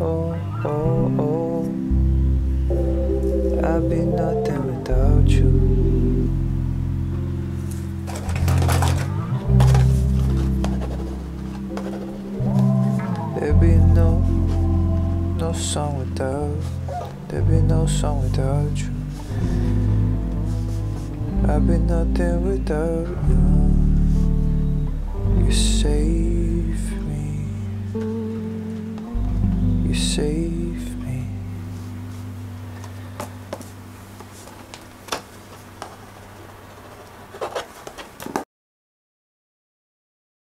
oh, oh, oh. I'd be nothing without you. There'd be no, no song without. There'd be no song without you. I'd be nothing without you. Save